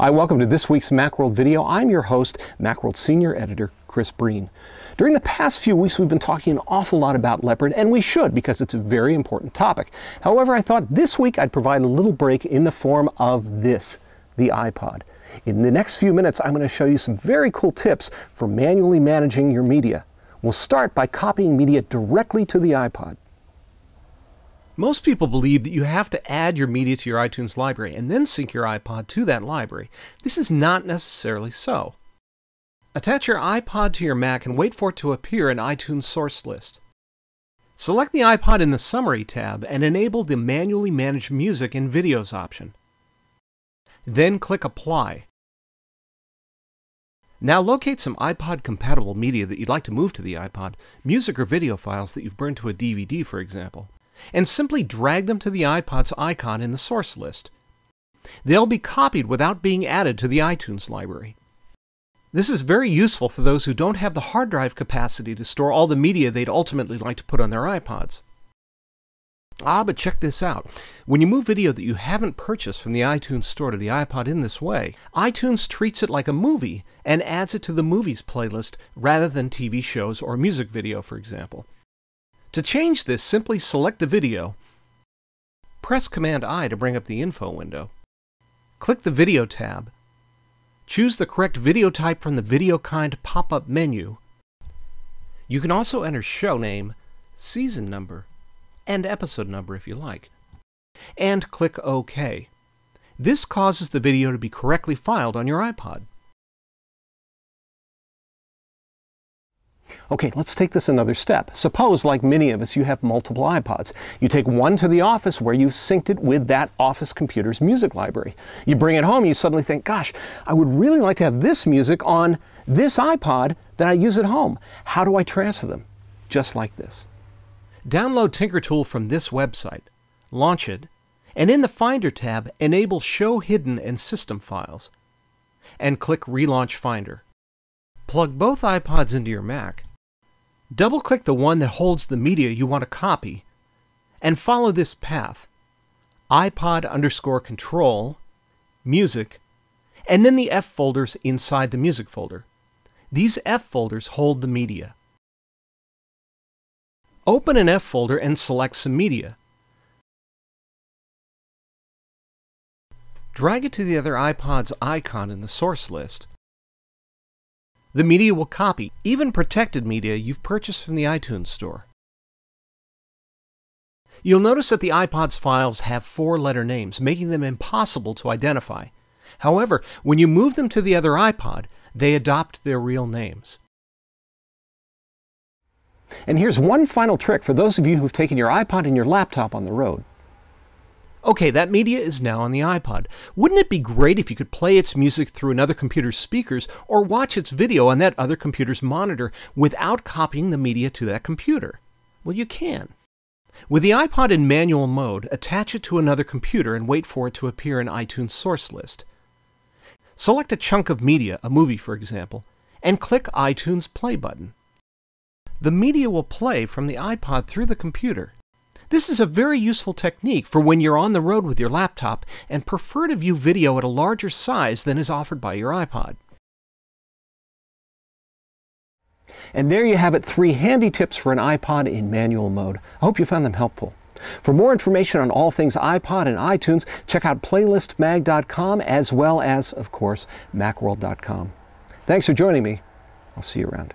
Hi, welcome to this week's Macworld video. I'm your host, Macworld Senior Editor Chris Breen. During the past few weeks, we've been talking an awful lot about Leopard, and we should because it's a very important topic. However, I thought this week I'd provide a little break in the form of this, the iPod. In the next few minutes, I'm going to show you some very cool tips for manually managing your media. We'll start by copying media directly to the iPod. Most people believe that you have to add your media to your iTunes library and then sync your iPod to that library. This is not necessarily so. Attach your iPod to your Mac and wait for it to appear in iTunes source list. Select the iPod in the Summary tab and enable the Manually Manage Music and Videos option. Then click Apply. Now locate some iPod compatible media that you'd like to move to the iPod, music or video files that you've burned to a DVD for example and simply drag them to the iPod's icon in the source list. They'll be copied without being added to the iTunes library. This is very useful for those who don't have the hard drive capacity to store all the media they'd ultimately like to put on their iPods. Ah, but check this out. When you move video that you haven't purchased from the iTunes store to the iPod in this way, iTunes treats it like a movie and adds it to the movies playlist rather than TV shows or music video, for example. To change this, simply select the video, press Command-I to bring up the info window. Click the Video tab. Choose the correct video type from the Video Kind pop-up menu. You can also enter show name, season number, and episode number if you like. And click OK. This causes the video to be correctly filed on your iPod. Okay, let's take this another step. Suppose, like many of us, you have multiple iPods. You take one to the office where you've synced it with that office computer's music library. You bring it home, you suddenly think, gosh, I would really like to have this music on this iPod that I use at home. How do I transfer them? Just like this. Download Tinkertool from this website, launch it, and in the Finder tab, enable Show Hidden and System Files, and click Relaunch Finder. Plug both iPods into your Mac, Double click the one that holds the media you want to copy and follow this path iPod underscore control, music, and then the F folders inside the music folder. These F folders hold the media. Open an F folder and select some media. Drag it to the other iPod's icon in the source list the media will copy, even protected media you've purchased from the iTunes Store. You'll notice that the iPod's files have four letter names, making them impossible to identify. However, when you move them to the other iPod, they adopt their real names. And here's one final trick for those of you who've taken your iPod and your laptop on the road. Okay, that media is now on the iPod. Wouldn't it be great if you could play its music through another computer's speakers or watch its video on that other computer's monitor without copying the media to that computer? Well, you can. With the iPod in manual mode, attach it to another computer and wait for it to appear in iTunes source list. Select a chunk of media, a movie for example, and click iTunes Play button. The media will play from the iPod through the computer. This is a very useful technique for when you're on the road with your laptop and prefer to view video at a larger size than is offered by your iPod. And there you have it, three handy tips for an iPod in manual mode. I hope you found them helpful. For more information on all things iPod and iTunes, check out playlistmag.com as well as, of course, macworld.com. Thanks for joining me. I'll see you around.